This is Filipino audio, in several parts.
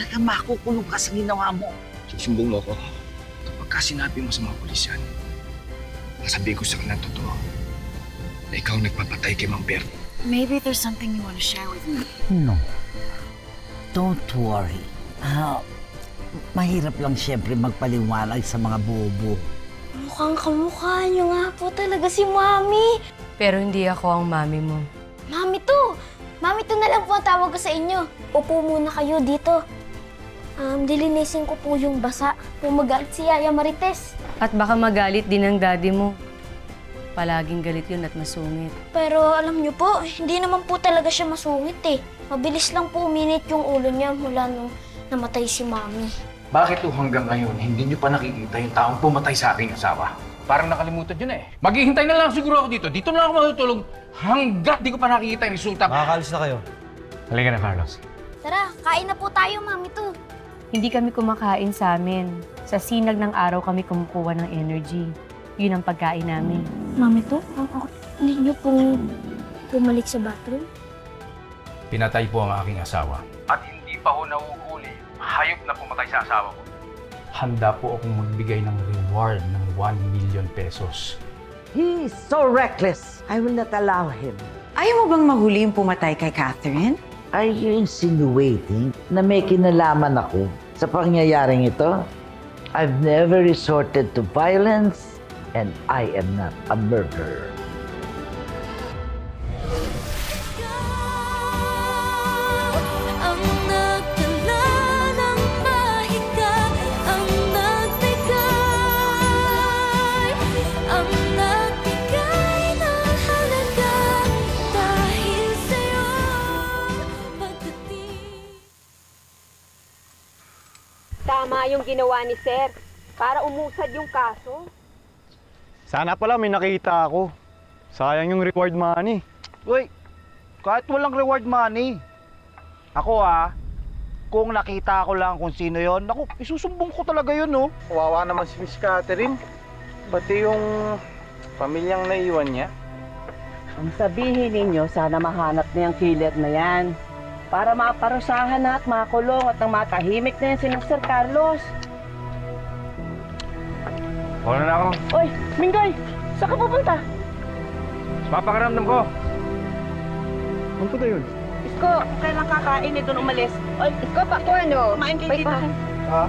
talaga makukulong ka sa ginawa mo. Susumbong mo ako. Kapag ka sinabi mo sa mga pulis yan, nasabihin ko sa kanila ang totoo na ikaw ang nagpapatay kay Mang Bert. Maybe there's something you want to share with me. No. Don't worry. Ah, mahirap lang siyempre magpaliwanag sa mga bobo. Mukhang kamukha niyo nga po talaga si Mami. Pero hindi ako ang mami mo. Mami to! Mami to na lang po ang tawag ko sa inyo. Upo muna kayo dito. Um, dilinisin ko po yung basa. Pumagalit si Yaya Marites. At baka magalit din ang daddy mo. Palaging galit yun at masungit. Pero alam niyo po, hindi naman po talaga siya masungit eh. Mabilis lang po uminit yung ulo niya mula nung namatay si Mami. Bakit to hanggang ngayon hindi niyo pa nakikita yung taong pumatay sa aking asawa? Parang nakalimutan yun eh. Maghihintay na lang siguro ako dito. Dito na lang ako matutulog hanggat di ko pa nakikita yung resulta. Makakalis na kayo. Halika na, Carlos. Tara, kain na po tayo, Mami to. Hindi kami kumakain sa amin. Sa sinag ng araw kami kumukuha ng energy. Yun ang pagkain namin. Mami to, hindi niyo pong bumalik sa bathroom? Pinatay po ang aking asawa. At hindi pa ho nauhuli. Hayop na pumatay sa asawa ko. Handa po akong magbigay ng reward ng 1 million pesos. He is so reckless. I will not allow him. Ayaw mo bang mahuli yung pumatay kay Catherine? Are you insinuating na may kinalaman ako sa pangyayaring ito? I've never resorted to violence and I am not a murderer. Tama yung ginawa ni Sir para umusad yung kaso. Sana pala may nakita ako. Sayang yung reward money. Uy, kahit walang reward money. Ako ah, kung nakita ko lang kung sino yon, naku, isusumbong ko talaga yun, no? Kawawa naman si Miss Catherine. Pati yung pamilyang naiwan niya. Ang sabihin ninyo, sana mahanap na yung killer na yan. Para maparusahan na at makulong at nang matahimik na yan si Mr. Carlos. Wala na ako. Oy, Minggoy! Saan ka pupunta? Papakaramdam ko. Ano po yun? Isko, kailan kakain eh doon umalis? Oy, Ikaw pa ko ano? kumain kayo dito. Ha?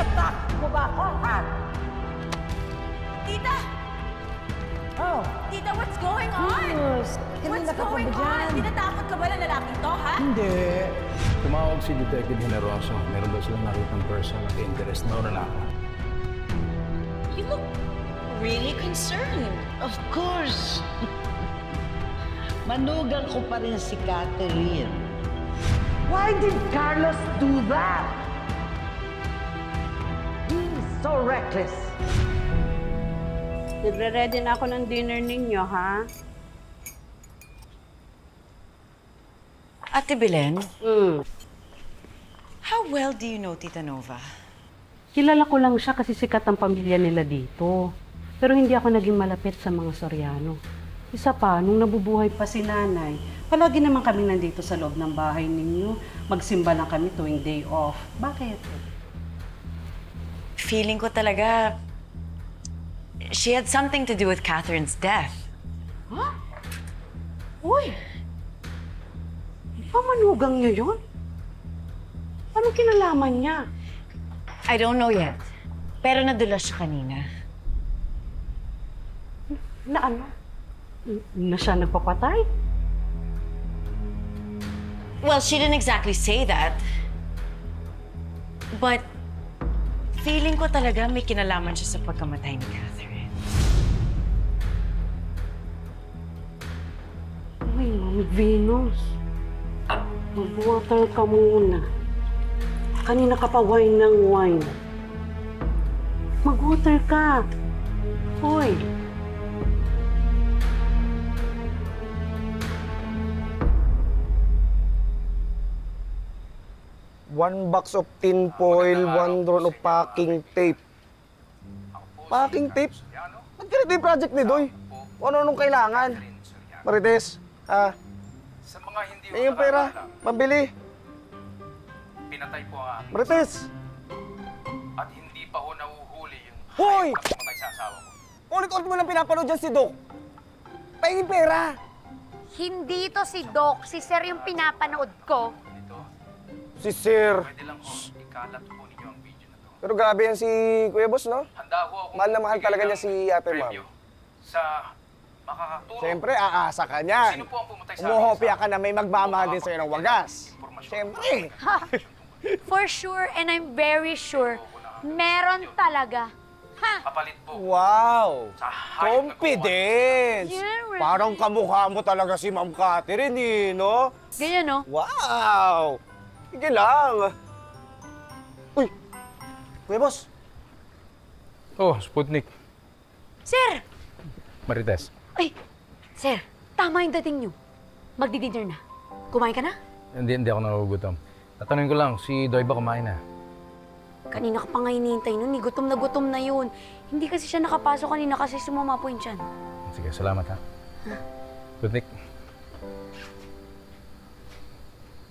Kinatak mo ba ako, ha? Tita! Oh, Tita, what's going on? Diyos. What's going on? Tinatakot ka ba ng lalaking to, ha? Hindi. Tumawag si Detective Generoso. Meron daw silang nakitang person of interest na lalaki. You look really concerned. Of course. Manugang ko pa rin si Catherine. Why did Carlos do that? So reckless. Nagre-ready na ako ng dinner ninyo, ha? Ate Belen, Mm. how well do you know Tita Nova? Kilala ko lang siya kasi sikat ang pamilya nila dito. Pero hindi ako naging malapit sa mga Soriano. Isa pa, nung nabubuhay pa si nanay, palagi naman kami nandito sa loob ng bahay ninyo. Magsimba lang kami tuwing day off. Bakit? Feeling ko talaga, she had something to do with Catherine's death. Uy! Pamanugang niya yun? Anong kinalaman niya? I don't know yet. Pero nadulas siya kanina. Na ano? Na siya nagpapatay? Well, she didn't exactly say that. But, feeling ko talaga may kinalaman siya sa pagkamatay ni Catherine. Uy, Ma'am Venus. Mag-water ka muna. Kanina ka pa wine ng wine. Mag-water ka. Hoy. One box of tin foil, one roll of packing tape. Packing tape? Ganito yung project ni Doy? O ano nung kailangan? Marites, ha? Sa mga hindi Eh, yung pera, pambili. pinatay po ang aking Marites! at hindi pa ho nahuhuli yung Hoy! pumatay sa asawa ko. Ulit-ulit mo lang pinapanood dyan si Doc. Pahingin pera! Hindi to si Doc. Si Sir yung pinapanood ko. Si Sir. Pwede lang ho, ikalat po ninyo ang video na to. Pero grabe yan si Kuya Boss, no? Handa ho ako Mahal na mahal talaga niya si Ate Ma'am. sa makakatulong. Siyempre, aasa ka niyan. Sino po ang pumatay sa Umuhopya ka na may magmamahal din sa'yo ng wagas. Siyempre. For sure, and I'm very sure, meron talaga. Ha? Kapalit po. Wow! Confidence! Yeah, right. Parang kamukha mo talaga si Ma'am Catherine, eh, no? Ganyan, no? Wow! Sige lang. Uy! Kuya Boss, Oh, Sputnik. Sir! Marites. Ay, Sir, tama yung dating nyo. Magdi-dinner na. Kumain ka na? Hindi, hindi ako nagugutom. Tatanungin ko lang, si Doy ba kumain na? Kanina ka pa nga hinihintay nun. eh. Gutom na gutom na yun. Hindi kasi siya nakapasok kanina kasi sumama po yung tiyan. Sige, salamat ha. Sputnik.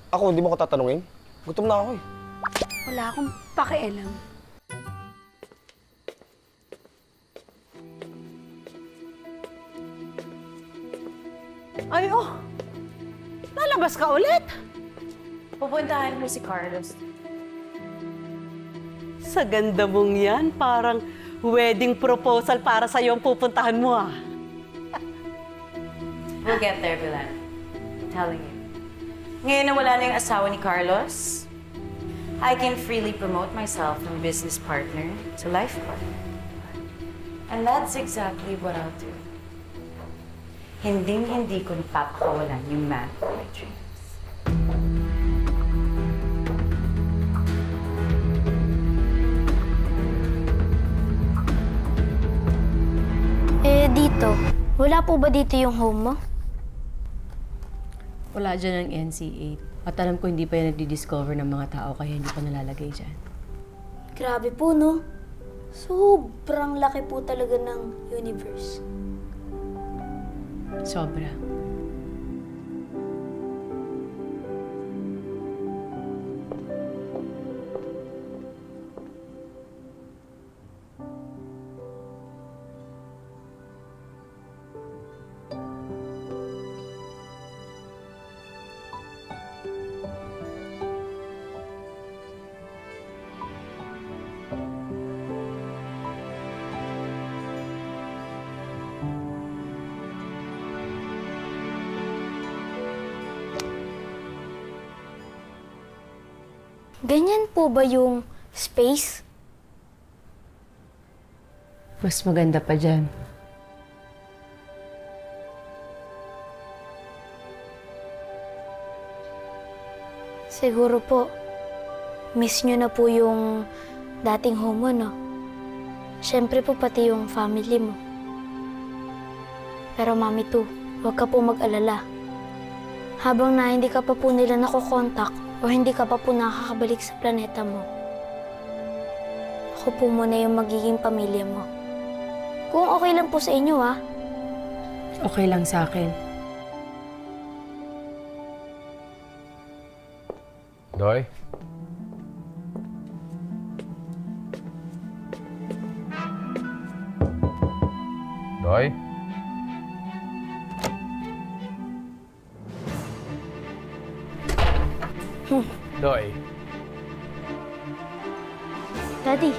Ako, hindi mo ko tatanungin? Gutom na ako eh. Wala akong pakialam. Ay, oh. Lalabas ka ulit. Pupuntahan mo si Carlos. Sa ganda mong yan, parang wedding proposal para sa ang pupuntahan mo ah. We'll get there, Bilan. I'm telling you. Ngayon na wala na yung asawa ni Carlos, I can freely promote myself from business partner to life partner. And that's exactly what I'll do. Hinding-hindi ko napapakawalan yung man of my dreams. Eh, dito. Wala po ba dito yung home mo? Wala dyan ang NC8. At alam ko hindi pa yan nagdi-discover ng mga tao kaya hindi pa nalalagay dyan. Grabe po, no? Sobrang laki po talaga ng universe. Sobra. Ganyan po ba yung space? Mas maganda pa dyan. Siguro po, miss nyo na po yung dating home mo, no? Siyempre po pati yung family mo. Pero mami to, huwag ka po mag-alala. Habang na hindi ka pa po nila nakokontak o hindi ka pa po nakakabalik sa planeta mo, ako po muna yung magiging pamilya mo. Kung okay lang po sa inyo, ah. Okay lang sa akin. Doy? Doy? Hmm. Doy? Daddy,